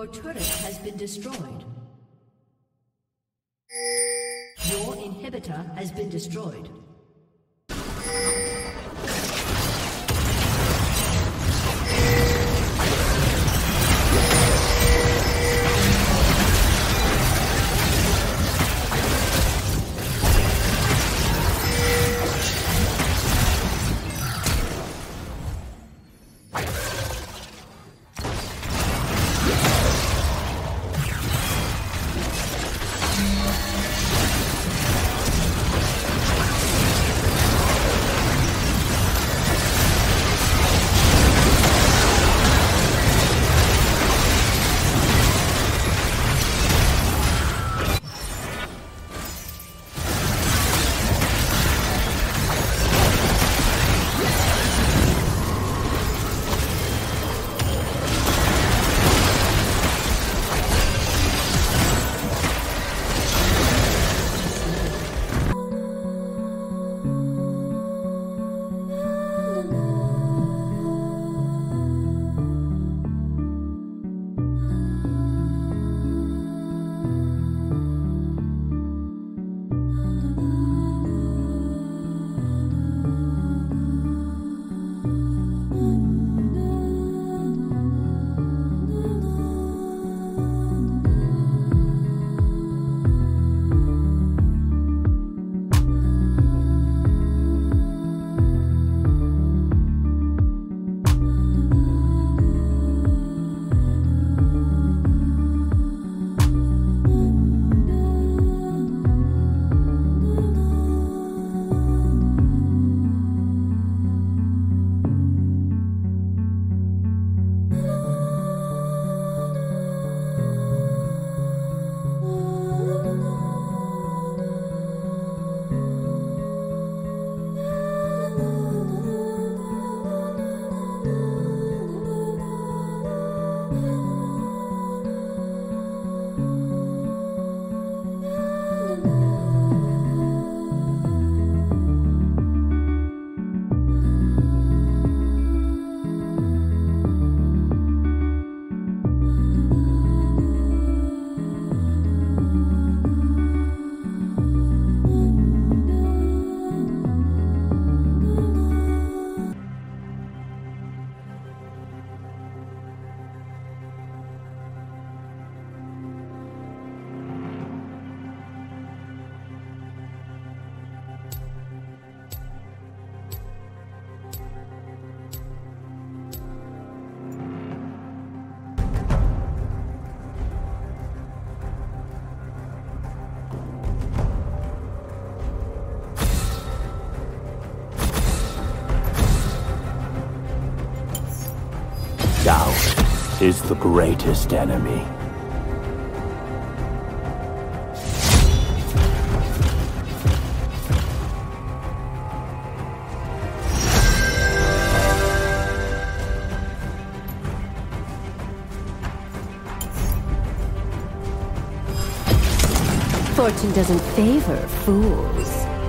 Your turret has been destroyed. Your inhibitor has been destroyed. Doubt is the greatest enemy. Fortune doesn't favor fools.